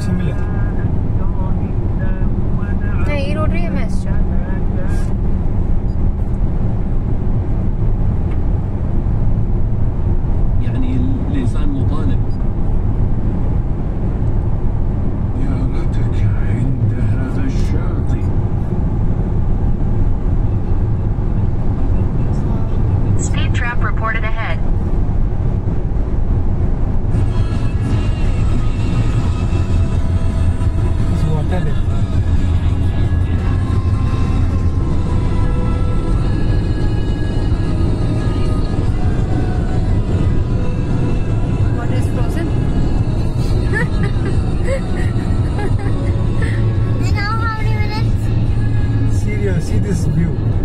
Som vet. Nej, i Rodriguez. tinha sido esse view.